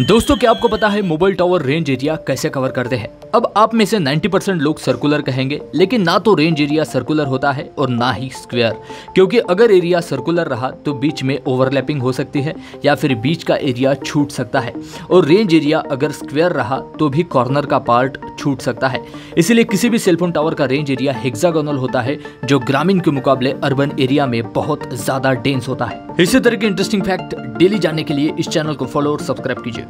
दोस्तों, क्या आपको पता है मोबाइल टावर रेंज एरिया कैसे कवर करते हैं? अब आप में से 90 परसेंट लोग सर्कुलर कहेंगे, लेकिन ना तो रेंज एरिया सर्कुलर होता है और ना ही स्क्वायर क्योंकि अगर एरिया सर्कुलर रहा तो बीच में ओवरलैपिंग हो सकती है, या फिर बीच का एरिया छूट सकता है। और रेंज एरिया अगर स्क्वायर रहा तो भी कॉर्नर का पार्ट छूट सकता है। इसीलिए किसी भी सेलफोन टावर का रेंज एरिया हेक्सागोनल होता है, जो ग्रामीण के मुकाबले अर्बन एरिया में बहुत ज़्यादा डेंस होता है। इसी तरह के इंटरेस्टिंग फैक्ट डेली जानने के लिए इस चैनल को फॉलो और सब्सक्राइब कीजिए।